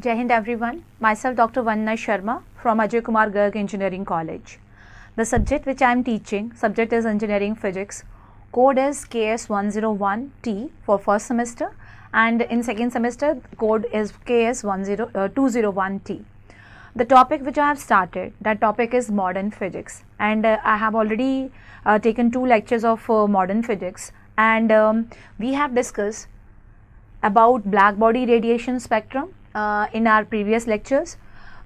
Jai Hind everyone. Myself Dr. Bandana Sharma from Ajay Kumar Garg Engineering College. The subject which I am teaching, subject is Engineering Physics. Code is KS101T for first semester and in second semester code is KS201T. The topic which I have started, that topic is modern physics and uh, I have already uh, taken two lectures of uh, modern physics and um, we have discussed about black body radiation spectrum uh, in our previous lectures.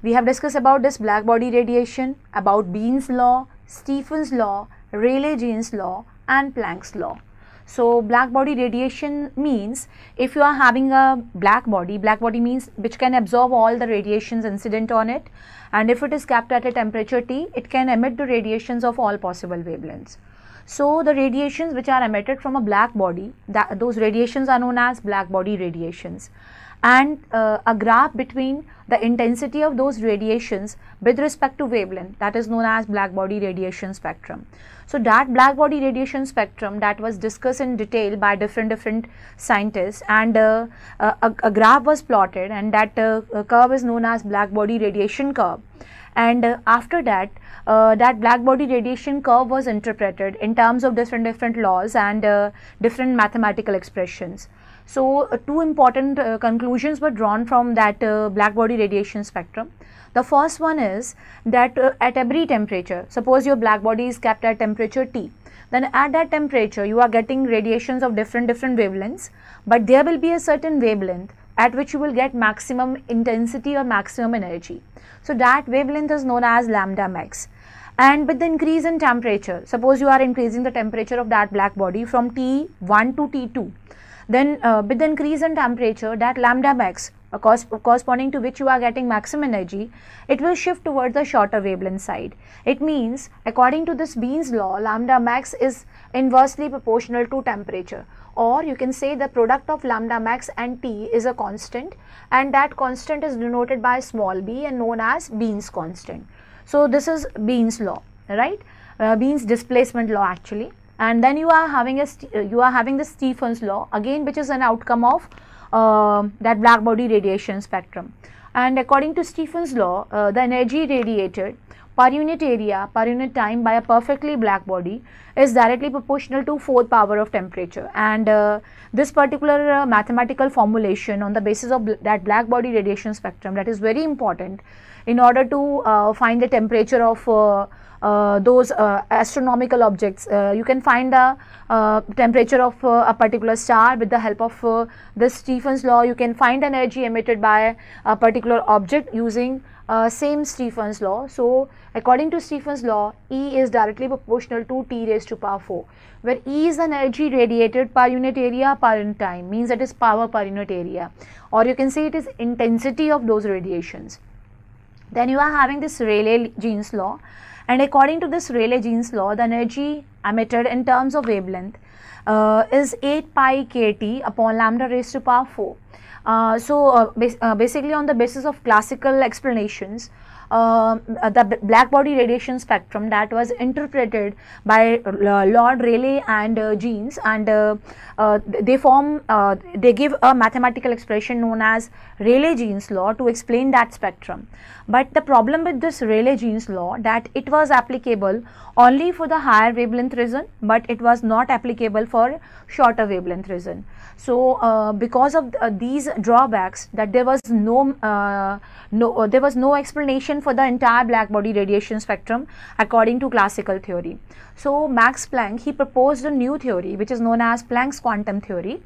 We have discussed about this black body radiation, about Wien's law, Stefan's law, Rayleigh-Jeans law and Planck's law. So black body radiation means if you are having a black body, black body means which can absorb all the radiations incident on it and if it is kept at a temperature T, it can emit the radiations of all possible wavelengths. So the radiations which are emitted from a black body, that, those radiations are known as black body radiations and uh, a graph between the intensity of those radiations with respect to wavelength that is known as black body radiation spectrum. So that black body radiation spectrum that was discussed in detail by different different scientists and uh, a, a, graph was plotted and that uh, curve is known as black body radiation curve and uh, after that uh, that black body radiation curve was interpreted in terms of different different laws and uh, different mathematical expressions. So, uh, two important uh, conclusions were drawn from that uh, black body radiation spectrum. The first one is that at every temperature, suppose your black body is kept at temperature T, then at that temperature you are getting radiations of different different wavelengths, but there will be a certain wavelength at which you will get maximum intensity or maximum energy. So that wavelength is known as lambda max. And with the increase in temperature, suppose you are increasing the temperature of that black body from T1 to T2, then uh, with the increase in temperature that lambda max corresponding to which you are getting maximum energy, it will shift towards the shorter wavelength side. It means according to this Wien's law, lambda max is inversely proportional to temperature or you can say the product of lambda max and T is a constant and that constant is denoted by small b and known as Wien's constant. So this is Wien's law, right? Uh, Wien's displacement law actually and then you are having a you are having the Stefan's law again which is an outcome of uh, that black body radiation spectrum and according to Stefan's law uh, the energy radiated per unit area per unit time by a perfectly black body is directly proportional to fourth power of temperature and uh, this particular uh, mathematical formulation on the basis of bl that black body radiation spectrum that is very important in order to uh, find the temperature of uh, uh, those uh, astronomical objects. You can find the temperature of a particular star with the help of this Stefan's law. You can find energy emitted by a particular object using uh, same Stefan's law. So, according to Stefan's law, E is directly proportional to T raised to power 4, where E is an energy radiated per unit area per unit time, means that is power per unit area, or you can say it is intensity of those radiations. Then you are having this Rayleigh-Jeans law, and according to this Rayleigh-Jeans law, the energy emitted in terms of wavelength uh, is 8 pi kt upon lambda raised to power 4. Uh, so, uh, bas uh, basically on the basis of classical explanations, uh, the black body radiation spectrum that was interpreted by uh, Lord Rayleigh and uh, Jeans and uh, uh, they form, uh, they give a mathematical expression known as Rayleigh-Jeans law to explain that spectrum. But the problem with this Rayleigh-Jeans law that it was applicable only for the higher wavelength region but it was not applicable for shorter wavelength region. So, because of these drawbacks that there was no, no there was no explanation for the entire black body radiation spectrum according to classical theory. So, Max Planck he proposed a new theory which is known as Planck's quantum theory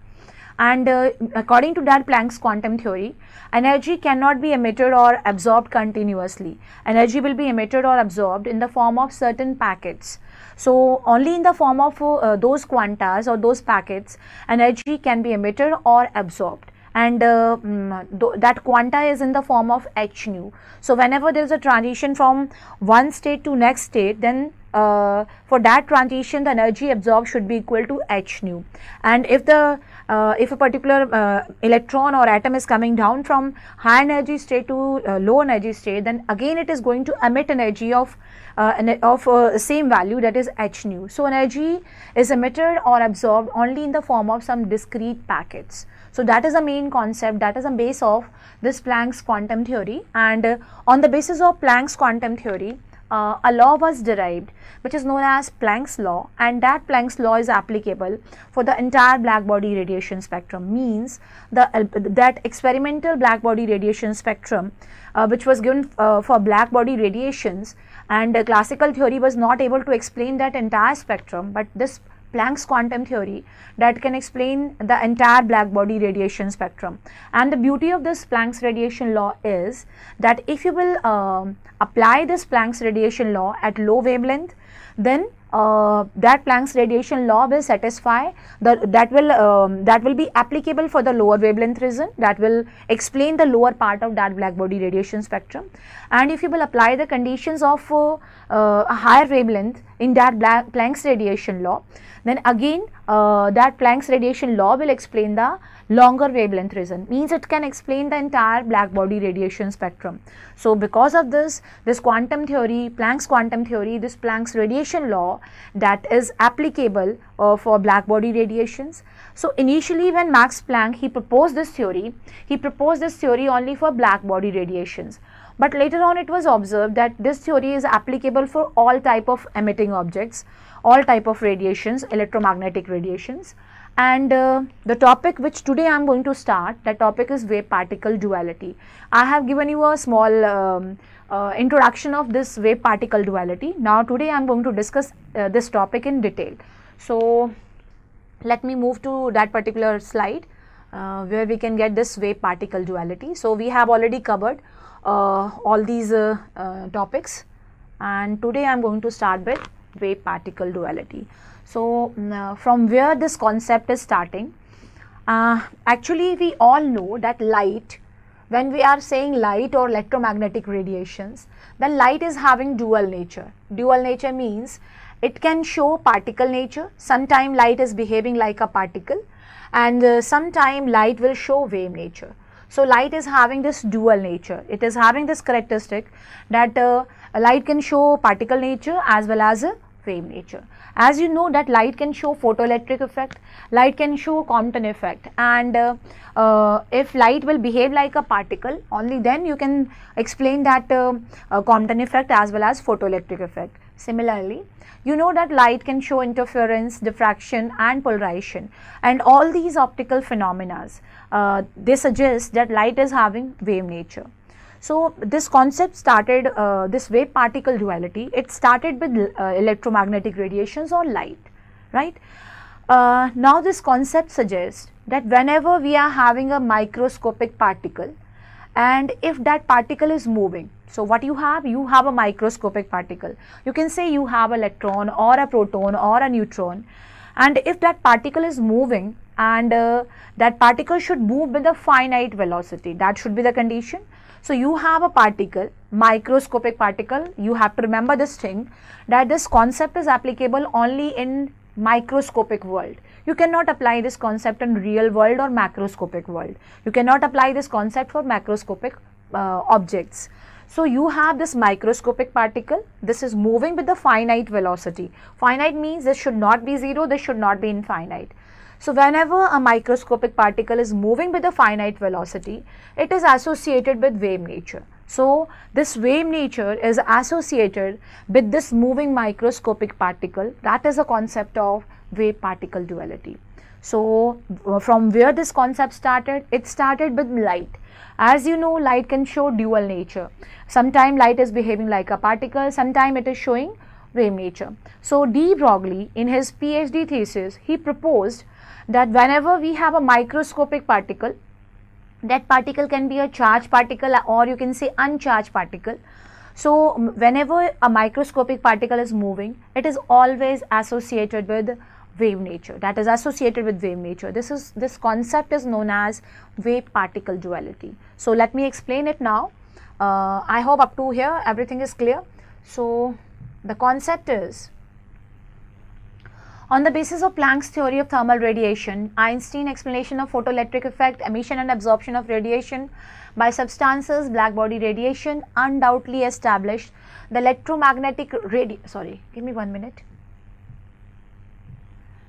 and uh, according to that Planck's quantum theory energy cannot be emitted or absorbed continuously. Energy will be emitted or absorbed in the form of certain packets so, only in the form of uh, those quantas or those packets energy can be emitted or absorbed and uh, mm, that quanta is in the form of h nu. So, whenever there is a transition from one state to next state then uh, for that transition the energy absorbed should be equal to h nu and if the uh, if a particular uh, electron or atom is coming down from high energy state to uh, low energy state then again it is going to emit energy of uh, of uh, same value that is h nu. So, energy is emitted or absorbed only in the form of some discrete packets. So that is the main concept, that is the base of this Planck's quantum theory. And uh, on the basis of Planck's quantum theory, uh, a law was derived which is known as Planck's law. And that Planck's law is applicable for the entire black body radiation spectrum. Means the uh, that experimental black body radiation spectrum uh, which was given uh, for black body radiations. And classical theory was not able to explain that entire spectrum. But this Planck's quantum theory that can explain the entire black body radiation spectrum. And the beauty of this Planck's radiation law is that if you will um, apply this Planck's radiation law at low wavelength, then uh, that Planck's radiation law will satisfy the that will um, that will be applicable for the lower wavelength region. That will explain the lower part of that black body radiation spectrum. And if you will apply the conditions of uh, uh, a higher wavelength in that Planck's radiation law then again uh, that Planck's radiation law will explain the longer wavelength region means it can explain the entire black body radiation spectrum. So because of this, this quantum theory, Planck's quantum theory, this Planck's radiation law that is applicable uh, for black body radiations. So initially when Max Planck he proposed this theory, he proposed this theory only for black body radiations. But later on it was observed that this theory is applicable for all type of emitting objects all type of radiations, electromagnetic radiations. And uh, the topic which today I am going to start, that topic is wave particle duality. I have given you a small um, uh, introduction of this wave particle duality. Now today I am going to discuss uh, this topic in detail. So let me move to that particular slide uh, where we can get this wave particle duality. So we have already covered uh, all these uh, topics and today I am going to start with wave particle duality. So, mm, uh, from where this concept is starting, uh, actually we all know that light, when we are saying light or electromagnetic radiations, then light is having dual nature. Dual nature means it can show particle nature, sometime light is behaving like a particle and uh, sometime light will show wave nature. So, light is having this dual nature, it is having this characteristic that uh, light can show particle nature as well as a wave nature. As you know that light can show photoelectric effect, light can show Compton effect and uh, uh, if light will behave like a particle only then you can explain that uh, uh Compton effect as well as photoelectric effect. Similarly, you know that light can show interference, diffraction and polarization and all these optical phenomena, uh, they suggest that light is having wave nature. So, this concept started uh, this wave particle duality, it started with uh, electromagnetic radiations or light, right. Uh, now, this concept suggests that whenever we are having a microscopic particle and if that particle is moving, so what you have? You have a microscopic particle. You can say you have electron or a proton or a neutron and if that particle is moving and uh, that particle should move with a finite velocity, that should be the condition so, you have a particle, microscopic particle, you have to remember this thing that this concept is applicable only in microscopic world. You cannot apply this concept in real world or macroscopic world. You cannot apply this concept for macroscopic uh, objects. So, you have this microscopic particle, this is moving with the finite velocity. Finite means this should not be 0, this should not be infinite. So, whenever a microscopic particle is moving with a finite velocity, it is associated with wave nature. So, this wave nature is associated with this moving microscopic particle that is a concept of wave particle duality. So, uh, from where this concept started? It started with light. As you know, light can show dual nature. Sometime light is behaving like a particle, sometime it is showing wave nature. So, de Broglie in his PhD thesis, he proposed that whenever we have a microscopic particle, that particle can be a charged particle or you can say uncharged particle. So, whenever a microscopic particle is moving, it is always associated with wave nature that is associated with wave nature. This is this concept is known as wave particle duality. So, let me explain it now. Uh, I hope up to here everything is clear. So, the concept is on the basis of Planck's theory of thermal radiation, Einstein explanation of photoelectric effect, emission and absorption of radiation by substances, black body radiation undoubtedly established the electromagnetic radi sorry, give me one minute.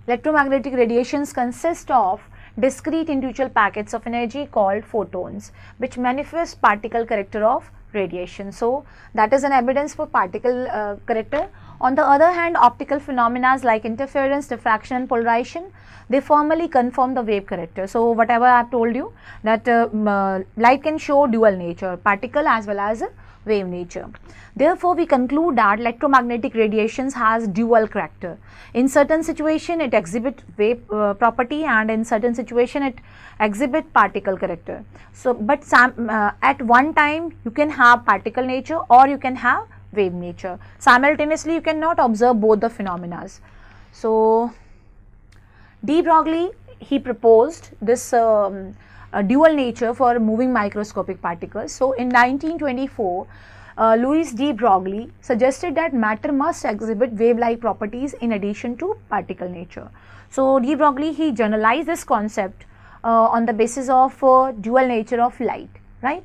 Electromagnetic radiations consist of discrete individual packets of energy called photons which manifest particle character of radiation. So, that is an evidence for particle uh, character. On the other hand, optical phenomena like interference, diffraction and polarization, they formally confirm the wave character. So, whatever I have told you that uh, uh, light can show dual nature, particle as well as wave nature. Therefore, we conclude that electromagnetic radiations has dual character. In certain situation, it exhibit wave uh, property and in certain situation, it exhibit particle character. So, but uh, at one time, you can have particle nature or you can have wave nature. Simultaneously, you cannot observe both the phenomena. So, de Broglie, he proposed this um, dual nature for moving microscopic particles. So, in 1924, uh, Louis de Broglie suggested that matter must exhibit wave-like properties in addition to particle nature. So, de Broglie he generalized this concept uh, on the basis of uh, dual nature of light, right.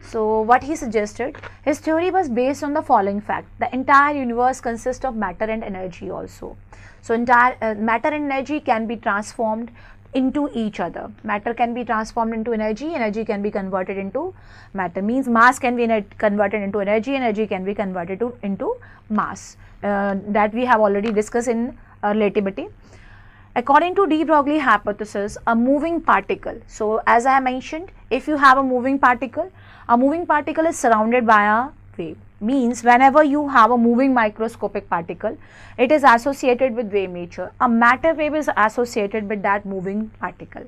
So, what he suggested, his theory was based on the following fact, the entire universe consists of matter and energy also. So, entire uh, matter and energy can be transformed into each other. Matter can be transformed into energy, energy can be converted into matter. Means mass can be converted into energy, energy can be converted to, into mass. Uh, that we have already discussed in uh, relativity. According to de Broglie hypothesis, a moving particle. So, as I mentioned, if you have a moving particle, a moving particle is surrounded by a wave means whenever you have a moving microscopic particle, it is associated with wave nature. A matter wave is associated with that moving particle.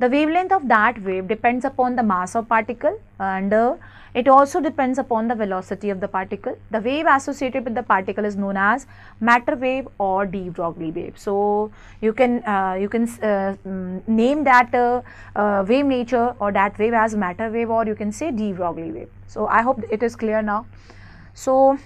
The wavelength of that wave depends upon the mass of particle and uh, it also depends upon the velocity of the particle. The wave associated with the particle is known as matter wave or de Broglie wave. So, you can uh, you can uh, name that uh, uh, wave nature or that wave as matter wave or you can say de Broglie wave. So, I hope it is clear now. So,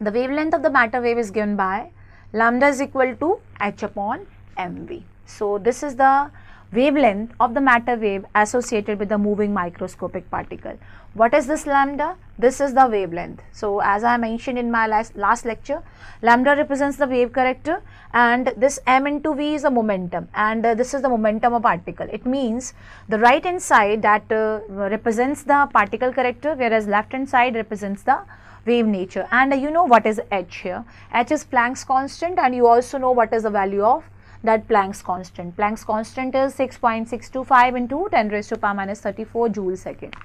the wavelength of the matter wave is given by lambda is equal to h upon mv. So, this is the wavelength of the matter wave associated with the moving microscopic particle. What is this lambda? This is the wavelength. So, as I mentioned in my last, last lecture, lambda represents the wave character and this m into v is the momentum and uh, this is the momentum of particle. It means the right hand side that uh, represents the particle character whereas left hand side represents the wave nature and uh, you know what is h here h is Planck's constant and you also know what is the value of that Planck's constant. Planck's constant is 6.625 into 10 raised to power minus 34 joule second.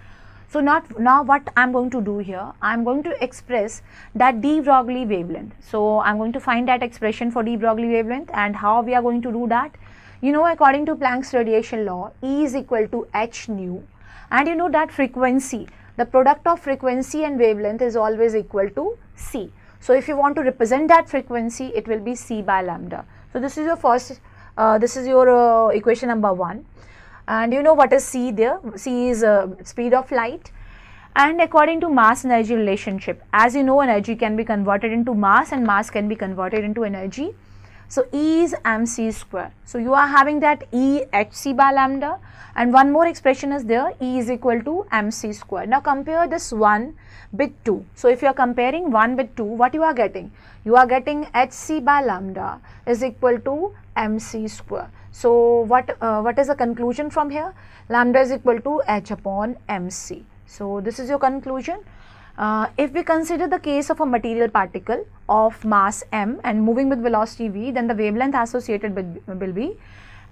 So not now what I am going to do here, I am going to express that de Broglie wavelength. So I am going to find that expression for de Broglie wavelength and how we are going to do that. You know according to Planck's radiation law, E is equal to h nu and you know that frequency the product of frequency and wavelength is always equal to c. So, if you want to represent that frequency, it will be c by lambda. So, this is your first, uh, this is your uh, equation number 1 and you know what is c there, c is uh, speed of light and according to mass energy relationship as you know energy can be converted into mass and mass can be converted into energy. So, E is mc square. So, you are having that E hc by lambda and one more expression is there E is equal to mc square. Now compare this 1 with 2. So if you are comparing 1 with 2 what you are getting? You are getting hc by lambda is equal to mc square. So what, uh, what is the conclusion from here? Lambda is equal to h upon mc. So this is your conclusion. Uh, if we consider the case of a material particle of mass m and moving with velocity v then the wavelength associated with will be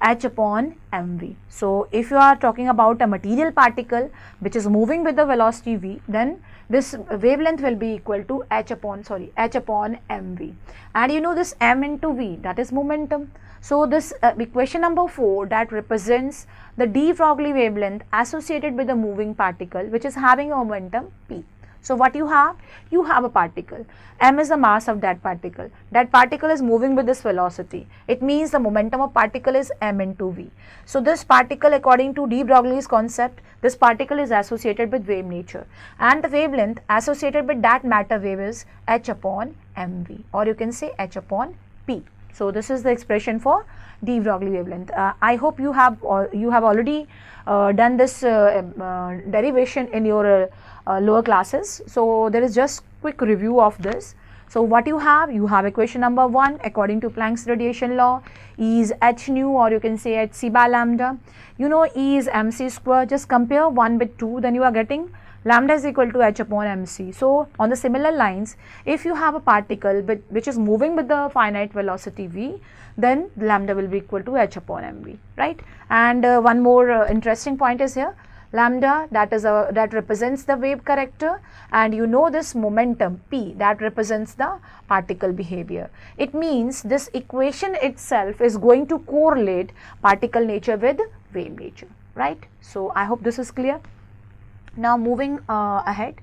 h upon mv. So, if you are talking about a material particle which is moving with the velocity v, then this wavelength will be equal to h upon sorry h upon mv and you know this m into v that is momentum. So, this uh, equation number 4 that represents the de Broglie wavelength associated with the moving particle which is having a momentum p. So what you have? You have a particle. m is the mass of that particle. That particle is moving with this velocity. It means the momentum of particle is m into v. So this particle according to de Broglie's concept, this particle is associated with wave nature and the wavelength associated with that matter wave is h upon mv or you can say h upon p. So this is the expression for de Broglie wavelength. Uh, I hope you have uh, you have already uh, done this uh, uh, derivation in your uh, lower classes. So, there is just quick review of this. So what you have? You have equation number 1 according to Planck's radiation law E is h nu or you can say h c by lambda. You know E is mc square just compare 1 with 2 then you are getting lambda is equal to h upon mc. So on the similar lines if you have a particle which is moving with the finite velocity v then lambda will be equal to h upon mv right. And uh, one more uh, interesting point is here lambda that is a that represents the wave character and you know this momentum p that represents the particle behavior. It means this equation itself is going to correlate particle nature with wave nature right. So, I hope this is clear. Now, moving uh, ahead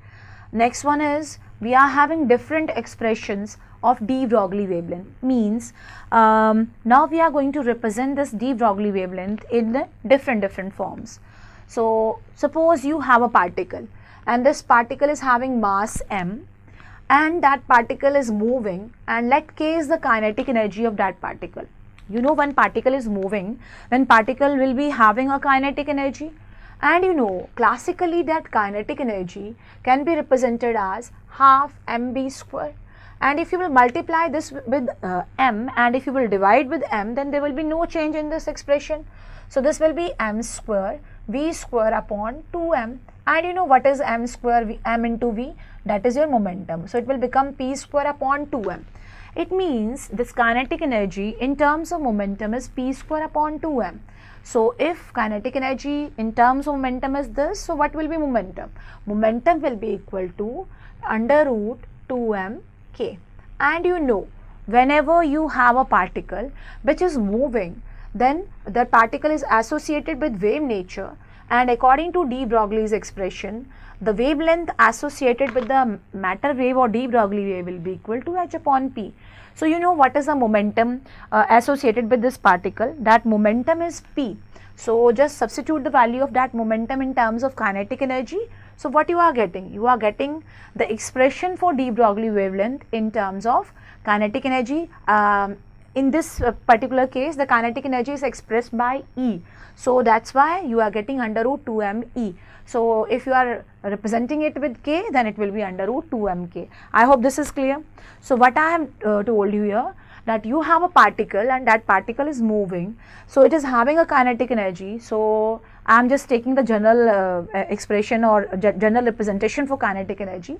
next one is we are having different expressions of de Broglie wavelength means um, now we are going to represent this de Broglie wavelength in different different forms. So, suppose you have a particle and this particle is having mass m and that particle is moving and let k is the kinetic energy of that particle. You know when particle is moving, then particle will be having a kinetic energy and you know classically that kinetic energy can be represented as half mv square and if you will multiply this with uh, m and if you will divide with m then there will be no change in this expression. So, this will be m square v square upon 2m and you know what is m square v, m into v that is your momentum. So, it will become p square upon 2m. It means this kinetic energy in terms of momentum is p square upon 2m. So, if kinetic energy in terms of momentum is this, so what will be momentum? Momentum will be equal to under root 2m k. And you know whenever you have a particle which is moving then the particle is associated with wave nature. And according to de Broglie's expression, the wavelength associated with the matter wave or de Broglie wave will be equal to h upon p. So, you know what is the momentum uh, associated with this particle? That momentum is p. So, just substitute the value of that momentum in terms of kinetic energy. So, what you are getting? You are getting the expression for de Broglie wavelength in terms of kinetic energy um, in this uh, particular case the kinetic energy is expressed by E. So, that is why you are getting under root 2 m E. So, if you are representing it with k then it will be under root 2 m k. I hope this is clear. So, what I have uh, told you here that you have a particle and that particle is moving. So, it is having a kinetic energy. So, I am just taking the general uh, expression or general representation for kinetic energy.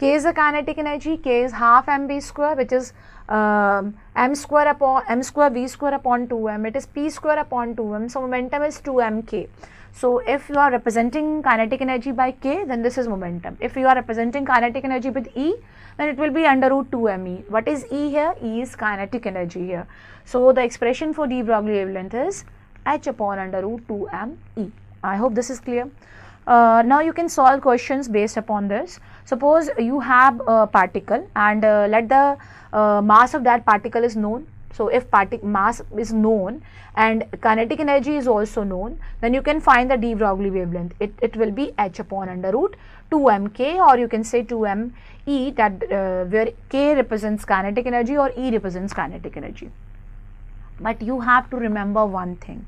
K is the kinetic energy, K is half mv square which is um, m square upon m square v square upon 2m it is p square upon 2m so momentum is 2mk so if you are representing kinetic energy by k then this is momentum. If you are representing kinetic energy with e then it will be under root 2me what is e here? E is kinetic energy here. So the expression for de Broglie wavelength is h upon under root 2me i hope this is clear. Uh, now you can solve questions based upon this suppose you have a particle and uh, let the uh, mass of that particle is known. So, if mass is known and kinetic energy is also known, then you can find the de Broglie wavelength. It, it will be h upon under root 2mk or you can say 2me that uh, where k represents kinetic energy or E represents kinetic energy. But you have to remember one thing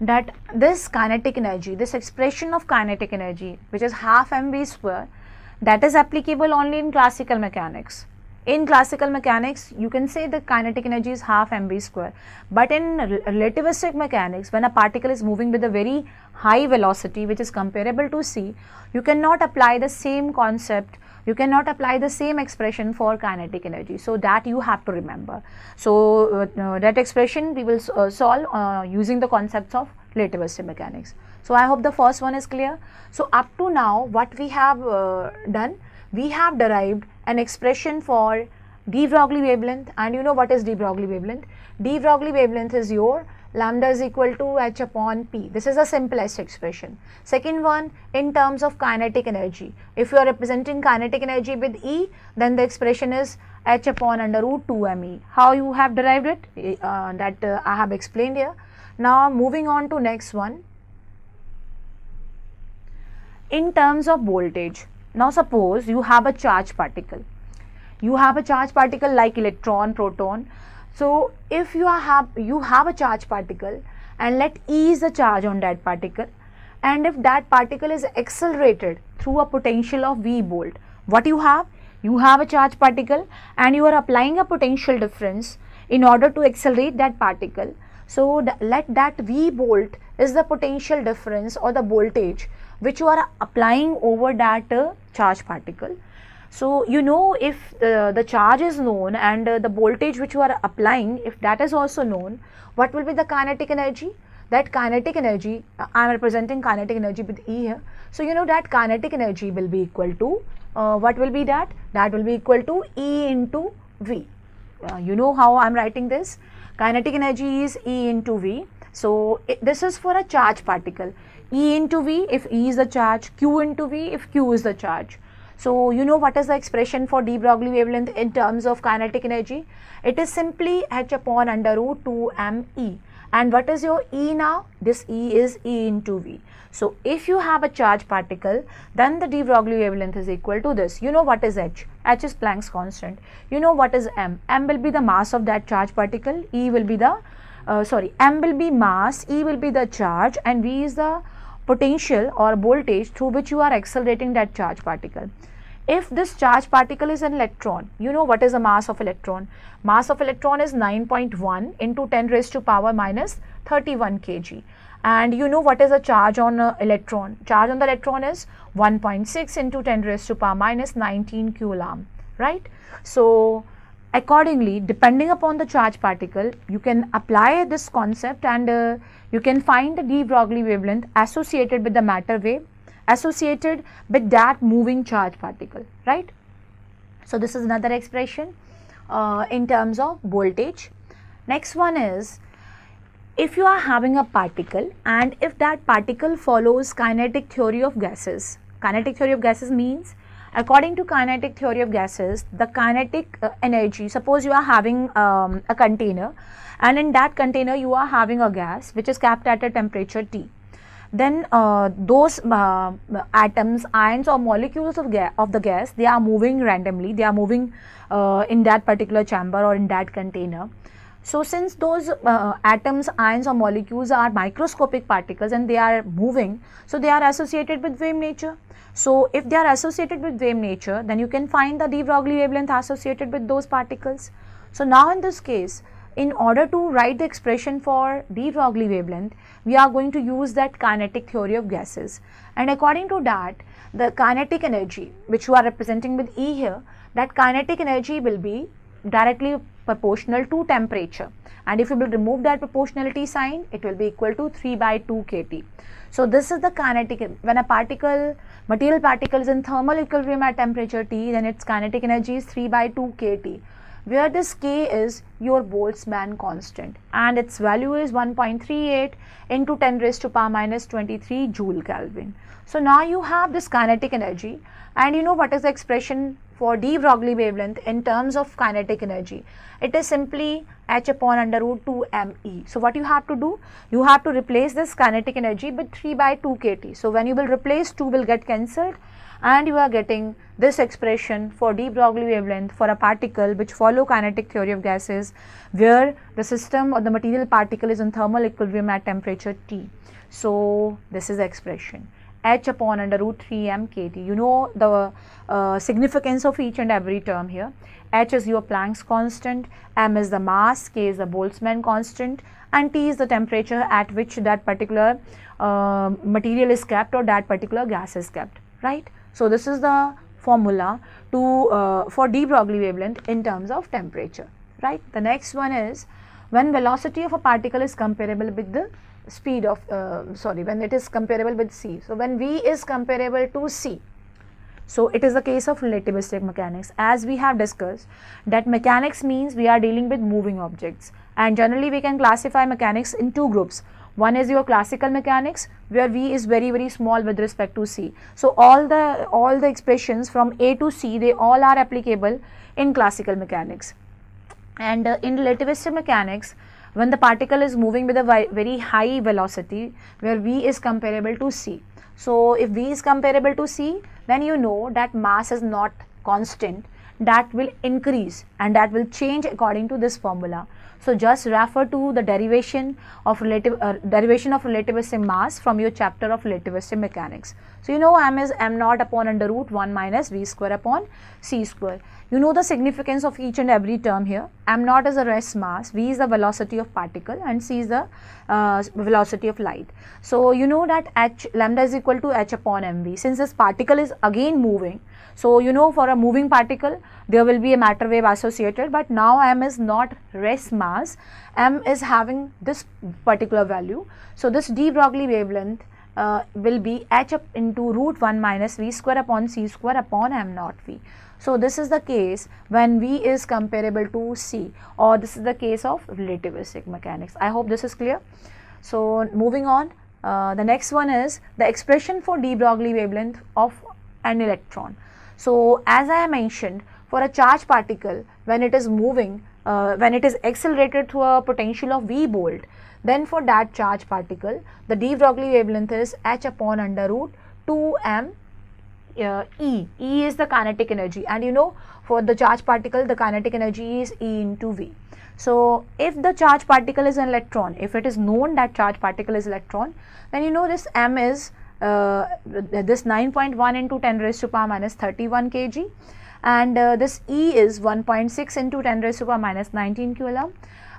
that this kinetic energy, this expression of kinetic energy which is half mv square that is applicable only in classical mechanics in classical mechanics, you can say the kinetic energy is half mv square. But in relativistic mechanics, when a particle is moving with a very high velocity which is comparable to c, you cannot apply the same concept you cannot apply the same expression for kinetic energy. So, that you have to remember. So, uh, that expression we will uh, solve uh, using the concepts of relativistic mechanics. So, I hope the first one is clear. So, up to now what we have uh, done, we have derived an expression for de Broglie wavelength and you know what is de Broglie wavelength? de Broglie wavelength is your lambda is equal to h upon p. This is the simplest expression. Second one in terms of kinetic energy. If you are representing kinetic energy with E then the expression is h upon under root 2 me. How you have derived it? Uh, that uh, I have explained here. Now moving on to next one. In terms of voltage, now suppose you have a charge particle. You have a charge particle like electron, proton. So if you have you have a charge particle and let E is the charge on that particle and if that particle is accelerated through a potential of V volt, what you have? you have a charge particle and you are applying a potential difference in order to accelerate that particle. So, let that V volt is the potential difference or the voltage which you are applying over that uh, charge particle. So, you know if uh, the charge is known and uh, the voltage which you are applying if that is also known what will be the kinetic energy? That kinetic energy I am representing kinetic energy with E here. So, you know that kinetic energy will be equal to uh, what will be that? That will be equal to E into V. Uh, you know how I am writing this? Kinetic energy is E into V. So, it, this is for a charge particle. E into V if E is the charge, Q into V if Q is the charge. So, you know what is the expression for de Broglie wavelength in terms of kinetic energy? It is simply h upon under root 2 m E. And what is your E now? This E is E into V. So, if you have a charge particle, then the de Broglie wavelength is equal to this. You know what is h? h is Planck's constant. You know what is m? m will be the mass of that charge particle, E will be the, uh, sorry, m will be mass, E will be the charge and V is the potential or voltage through which you are accelerating that charge particle. If this charge particle is an electron, you know what is the mass of electron? Mass of electron is 9.1 into 10 raised to power minus 31 kg. And you know what is the charge on uh, electron? Charge on the electron is 1.6 into 10 raised to power minus 19 coulomb, right? So, accordingly, depending upon the charge particle, you can apply this concept and uh, you can find the de Broglie wavelength associated with the matter wave associated with that moving charge particle, right. So, this is another expression uh, in terms of voltage. Next one is if you are having a particle and if that particle follows kinetic theory of gases. Kinetic theory of gases means according to kinetic theory of gases the kinetic uh, energy suppose you are having um, a container and in that container you are having a gas which is kept at a temperature T then uh, those uh, atoms, ions or molecules of, of the gas, they are moving randomly, they are moving uh, in that particular chamber or in that container. So, since those uh, atoms, ions or molecules are microscopic particles and they are moving, so they are associated with wave nature. So, if they are associated with wave nature, then you can find the de Broglie wavelength associated with those particles. So, now in this case, in order to write the expression for de Broglie wavelength, we are going to use that kinetic theory of gases. And according to that, the kinetic energy which you are representing with E here, that kinetic energy will be directly proportional to temperature. And if you will remove that proportionality sign, it will be equal to 3 by 2 kT. So, this is the kinetic, when a particle, material particle is in thermal equilibrium at temperature T, then its kinetic energy is 3 by 2 kT where this k is your Boltzmann constant and its value is 1.38 into 10 raised to power minus 23 joule Kelvin. So now you have this kinetic energy and you know what is the expression for de Broglie wavelength in terms of kinetic energy. It is simply h upon under root 2 me. So what you have to do? You have to replace this kinetic energy with 3 by 2 kt. So when you will replace 2 will get cancelled and you are getting this expression for de Broglie wavelength for a particle which follow kinetic theory of gases where the system or the material particle is in thermal equilibrium at temperature T. So, this is the expression h upon under root 3 m kt. You know the uh, significance of each and every term here. h is your Planck's constant, m is the mass, k is the Boltzmann constant and T is the temperature at which that particular uh, material is kept or that particular gas is kept, right. So, this is the formula to uh, for de Broglie wavelength in terms of temperature, right. The next one is when velocity of a particle is comparable with the speed of, uh, sorry, when it is comparable with c. So, when v is comparable to c, so it is the case of relativistic mechanics as we have discussed that mechanics means we are dealing with moving objects and generally we can classify mechanics in two groups. One is your classical mechanics where V is very very small with respect to C. So all the all the expressions from A to C they all are applicable in classical mechanics. And uh, in relativistic mechanics when the particle is moving with a very high velocity where V is comparable to C. So if V is comparable to C then you know that mass is not constant that will increase and that will change according to this formula. So just refer to the derivation of relative uh, derivation of relativistic mass from your chapter of relativistic mechanics. So you know m is m naught upon under root 1 minus v square upon c square. You know the significance of each and every term here. m naught is a rest mass, v is the velocity of particle and c is the uh, velocity of light. So you know that h lambda is equal to h upon mv. Since this particle is again moving, so you know for a moving particle there will be a matter wave associated but now m is not rest mass, m is having this particular value. So this de Broglie wavelength uh, will be h up into root 1 minus v square upon c square upon m naught v. So this is the case when V is comparable to C or this is the case of relativistic mechanics. I hope this is clear. So moving on, uh, the next one is the expression for de Broglie wavelength of an electron. So as I mentioned, for a charged particle, when it is moving, uh, when it is accelerated through a potential of V volt, then for that charged particle, the de Broglie wavelength is h upon under root 2m uh, E. E is the kinetic energy and you know for the charged particle the kinetic energy is E into V. So, if the charged particle is an electron, if it is known that charged particle is electron, then you know this m is uh, this 9.1 into 10 raised to power minus 31 kg and uh, this E is 1.6 into 10 raised to power minus 19 coulomb.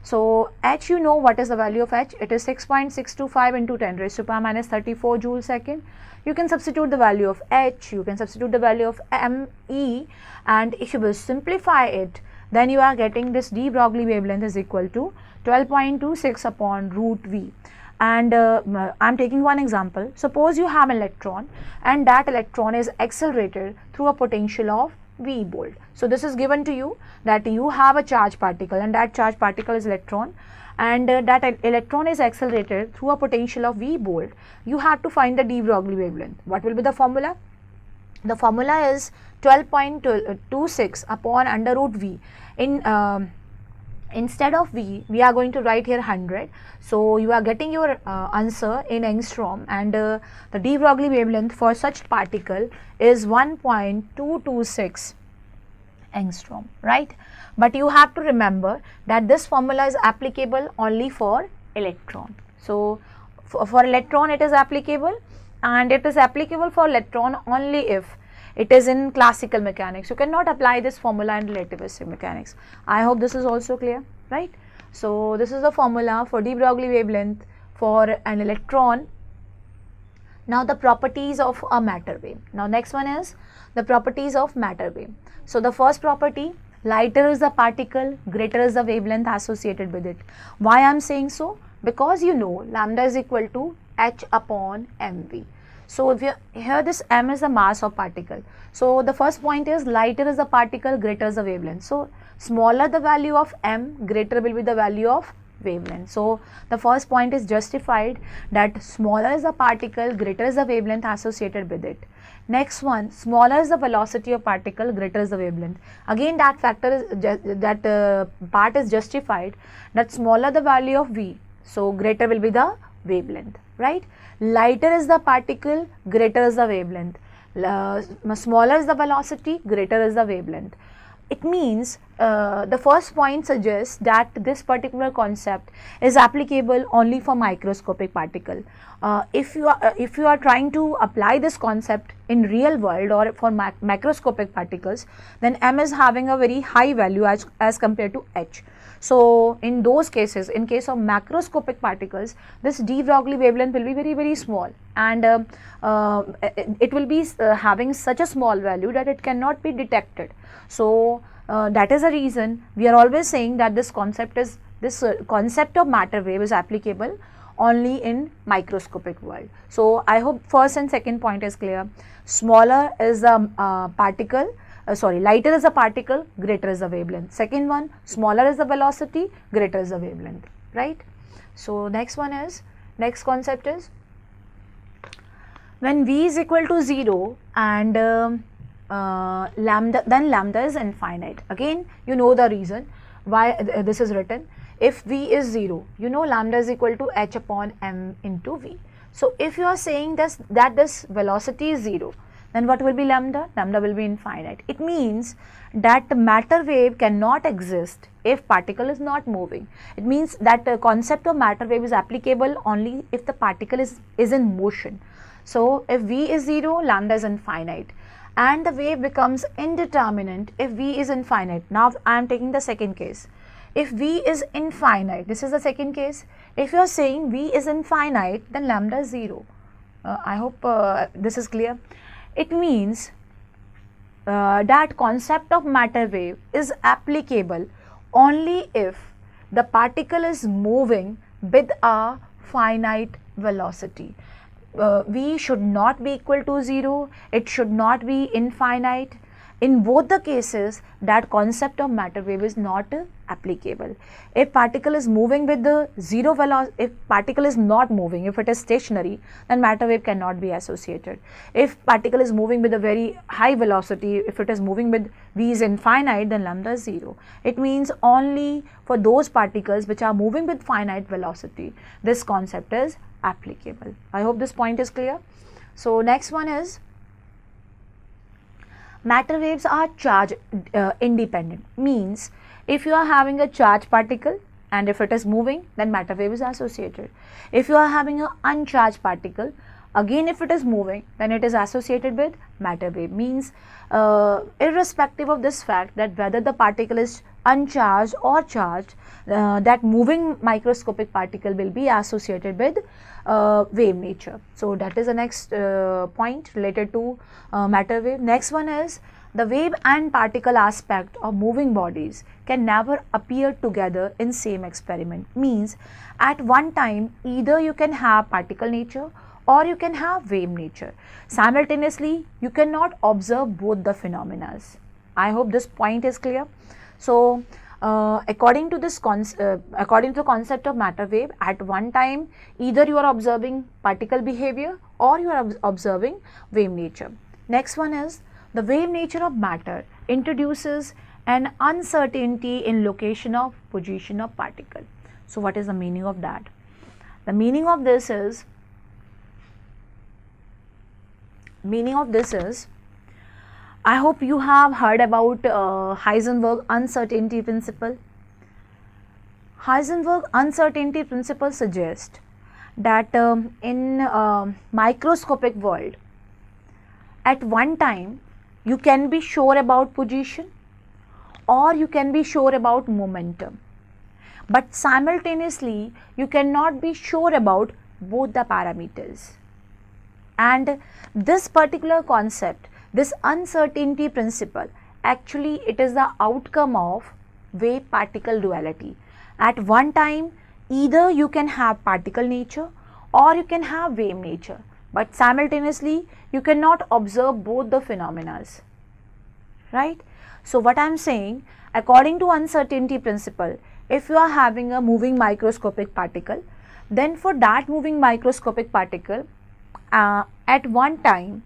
So, H you know what is the value of H? It is 6.625 into 10 raised to power minus 34 joule second you can substitute the value of h, you can substitute the value of me and if you will simplify it then you are getting this de Broglie wavelength is equal to 12.26 upon root v and uh, I am taking one example. Suppose you have an electron and that electron is accelerated through a potential of v volt. So, this is given to you that you have a charge particle and that charge particle is electron and uh, that electron is accelerated through a potential of v volt, you have to find the de Broglie wavelength. What will be the formula? The formula is 12.26 upon under root v. In um, instead of v, we are going to write here 100. So you are getting your uh, answer in angstrom, and uh, the de Broglie wavelength for such particle is 1.226 angstrom, right? But you have to remember that this formula is applicable only for electron. So, for, for electron it is applicable and it is applicable for electron only if it is in classical mechanics. You cannot apply this formula in relativistic mechanics. I hope this is also clear, right? So, this is the formula for de Broglie wavelength for an electron. Now, the properties of a matter wave. Now, next one is the properties of matter wave. So, the first property lighter is the particle, greater is the wavelength associated with it. Why I am saying so? Because you know lambda is equal to h upon mv. So, if you here this m is the mass of particle. So, the first point is lighter is the particle, greater is the wavelength. So, smaller the value of m, greater will be the value of wavelength. So, the first point is justified that smaller is the particle, greater is the wavelength associated with it. Next one, smaller is the velocity of particle, greater is the wavelength. Again that factor is, that uh, part is justified that smaller the value of V, so greater will be the wavelength, right. Lighter is the particle, greater is the wavelength. Uh, smaller is the velocity, greater is the wavelength. It means uh, the first point suggests that this particular concept is applicable only for microscopic particle. Uh, if you are uh, if you are trying to apply this concept in real world or for mac macroscopic particles, then m is having a very high value as, as compared to h. So, in those cases, in case of macroscopic particles, this de Broglie wavelength will be very, very small and uh, uh, it will be uh, having such a small value that it cannot be detected. So, uh, that is the reason we are always saying that this concept is this uh, concept of matter wave is applicable only in microscopic world. So, I hope first and second point is clear. Smaller is the uh, particle, uh, sorry, lighter is the particle, greater is the wavelength. Second one, smaller is the velocity, greater is the wavelength, right? So, next one is, next concept is, when V is equal to 0 and um, uh, lambda then lambda is infinite again you know the reason why uh, this is written if v is 0 you know lambda is equal to h upon m into v so if you are saying this that this velocity is 0 then what will be lambda? Lambda will be infinite. It means that the matter wave cannot exist if particle is not moving. It means that the concept of matter wave is applicable only if the particle is, is in motion. So, if V is 0, lambda is infinite and the wave becomes indeterminate if V is infinite. Now, I am taking the second case. If V is infinite, this is the second case. If you are saying V is infinite, then lambda is 0. Uh, I hope uh, this is clear. It means uh, that concept of matter wave is applicable only if the particle is moving with a finite velocity. Uh, v should not be equal to 0, it should not be infinite, in both the cases that concept of matter wave is not applicable. If particle is moving with the zero velocity, if particle is not moving, if it is stationary, then matter wave cannot be associated. If particle is moving with a very high velocity, if it is moving with v is infinite, then lambda is zero. It means only for those particles which are moving with finite velocity, this concept is applicable. I hope this point is clear. So next one is matter waves are charge uh, independent. Means if you are having a charged particle and if it is moving then matter wave is associated. If you are having an uncharged particle again if it is moving then it is associated with matter wave. Means uh, irrespective of this fact that whether the particle is uncharged or charged uh, that moving microscopic particle will be associated with uh, wave nature. So, that is the next uh, point related to uh, matter wave. Next one is the wave and particle aspect of moving bodies can never appear together in same experiment. Means at one time either you can have particle nature or you can have wave nature. Simultaneously you cannot observe both the phenomena. I hope this point is clear. So, uh, according to this uh, according to the concept of matter wave at one time either you are observing particle behavior or you are ob observing wave nature. Next one is the wave nature of matter introduces an uncertainty in location of position of particle. So what is the meaning of that? The meaning of this is meaning of this is I hope you have heard about uh, Heisenberg uncertainty principle. Heisenberg uncertainty principle suggests that um, in uh, microscopic world at one time you can be sure about position or you can be sure about momentum but simultaneously you cannot be sure about both the parameters and this particular concept this uncertainty principle actually it is the outcome of wave particle duality. At one time either you can have particle nature or you can have wave nature but simultaneously you cannot observe both the phenomena right. So, what I am saying according to uncertainty principle if you are having a moving microscopic particle then for that moving microscopic particle uh, at one time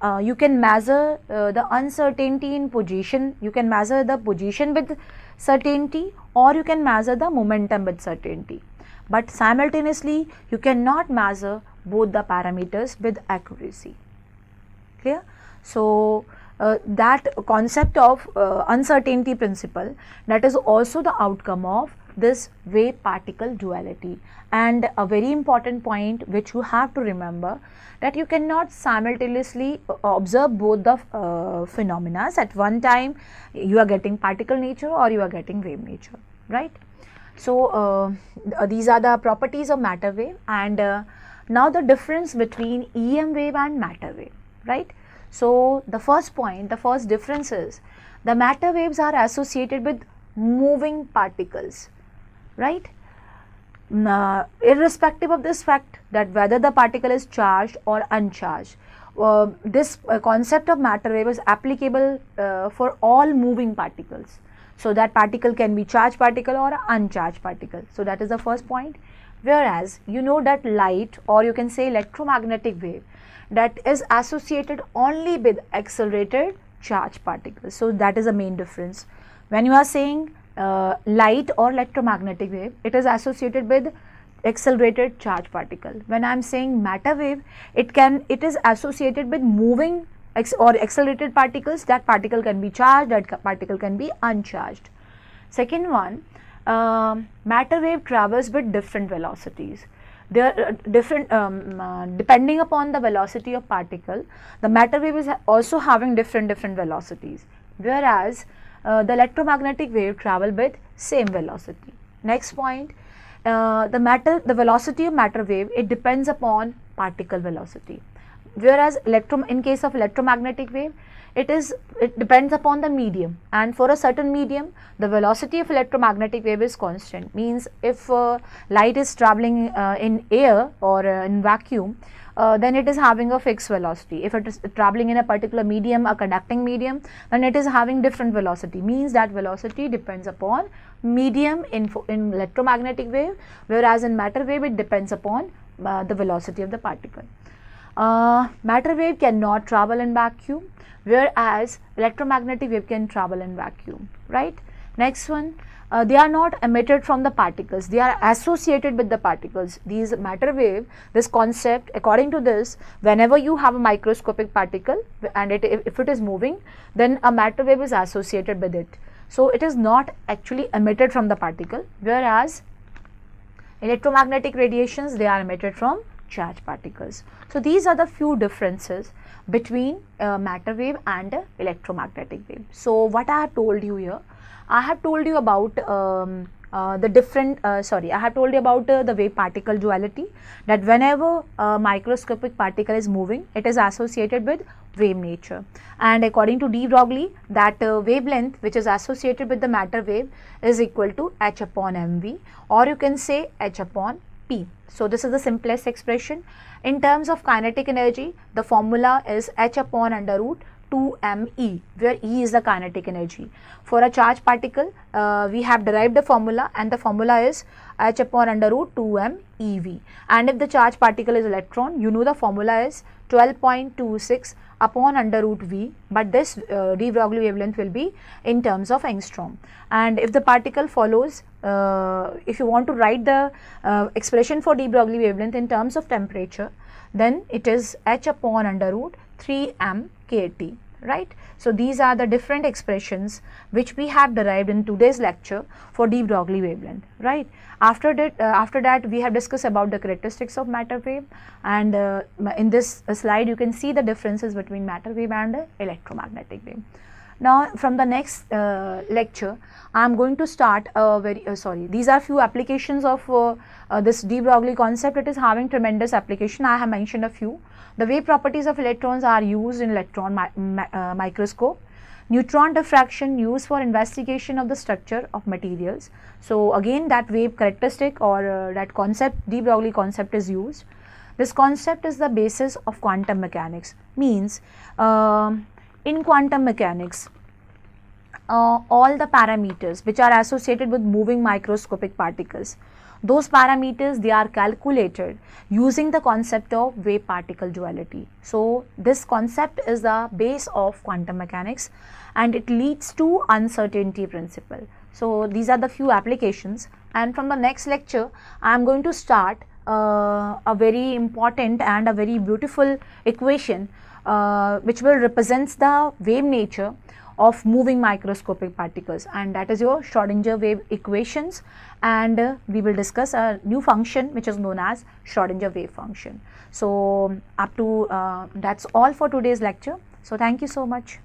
uh, you can measure uh, the uncertainty in position, you can measure the position with certainty or you can measure the momentum with certainty. But simultaneously, you cannot measure both the parameters with accuracy. Clear? So, uh, that concept of uh, uncertainty principle that is also the outcome of this wave particle duality and a very important point which you have to remember that you cannot simultaneously uh, observe both the uh, phenomena at one time you are getting particle nature or you are getting wave nature right. So, uh, these are the properties of matter wave and uh, now the difference between EM wave and matter wave right. So, the first point the first difference is the matter waves are associated with moving particles right uh, irrespective of this fact that whether the particle is charged or uncharged. Uh, this uh, concept of matter wave is applicable uh, for all moving particles. So, that particle can be charged particle or uncharged particle. So, that is the first point. Whereas, you know that light or you can say electromagnetic wave that is associated only with accelerated charged particles. So, that is the main difference. When you are saying uh, light or electromagnetic wave, it is associated with accelerated charge particle. When I am saying matter wave, it can it is associated with moving or accelerated particles that particle can be charged that particle can be uncharged. Second one uh, matter wave travels with different velocities they are uh, different um, uh, depending upon the velocity of particle the matter wave is also having different different velocities whereas uh, the electromagnetic wave travel with same velocity. Next point uh, the matter the velocity of matter wave it depends upon particle velocity whereas in case of electromagnetic wave it is it depends upon the medium. And for a certain medium the velocity of electromagnetic wave is constant. Means if uh, light is traveling uh, in air or uh, in vacuum uh, then it is having a fixed velocity. If it is traveling in a particular medium a conducting medium then it is having different velocity. Means that velocity depends upon medium in, in electromagnetic wave whereas in matter wave it depends upon uh, the velocity of the particle uh, matter wave cannot travel in vacuum whereas electromagnetic wave can travel in vacuum, right. Next one, uh, they are not emitted from the particles, they are associated with the particles. These matter wave, this concept, according to this, whenever you have a microscopic particle and it, if, if it is moving, then a matter wave is associated with it. So, it is not actually emitted from the particle, whereas electromagnetic radiations, they are emitted from charged particles. So, these are the few differences between matter wave and electromagnetic wave. So, what I have told you here, I have told you about um, uh, the different, uh, sorry, I have told you about uh, the wave particle duality that whenever a microscopic particle is moving, it is associated with wave nature. And according to de Broglie, that uh, wavelength which is associated with the matter wave is equal to h upon mv or you can say h upon p. So, this is the simplest expression in terms of kinetic energy, the formula is h upon under root 2me where E is the kinetic energy. For a charged particle, uh, we have derived the formula and the formula is h upon under root 2m eV. And if the charged particle is electron, you know the formula is 12.26 upon under root V, but this uh, de Broglie wavelength will be in terms of angstrom. And if the particle follows, uh, if you want to write the uh, expression for de Broglie wavelength in terms of temperature, then it is h upon under root 3 m kT right. So, these are the different expressions which we have derived in today's lecture for de Broglie wavelength right. After that, uh, after that we have discussed about the characteristics of matter wave and uh, in this uh, slide you can see the differences between matter wave and electromagnetic wave. Now, from the next uh, lecture, I am going to start a very, uh, sorry, these are few applications of uh, this de Broglie concept. It is having tremendous application. I have mentioned a few. The wave properties of electrons are used in electron mi uh, microscope. Neutron diffraction used for investigation of the structure of materials. So, again that wave characteristic or uh, that concept, de Broglie concept is used. This concept is the basis of quantum mechanics, means um, in quantum mechanics, uh, all the parameters which are associated with moving microscopic particles, those parameters they are calculated using the concept of wave particle duality. So, this concept is the base of quantum mechanics and it leads to uncertainty principle. So, these are the few applications and from the next lecture I am going to start uh, a very important and a very beautiful equation uh, which will represents the wave nature of moving microscopic particles and that is your Schrodinger wave equations and uh, we will discuss a new function which is known as Schrodinger wave function. So, up to uh, that is all for today's lecture. So, thank you so much.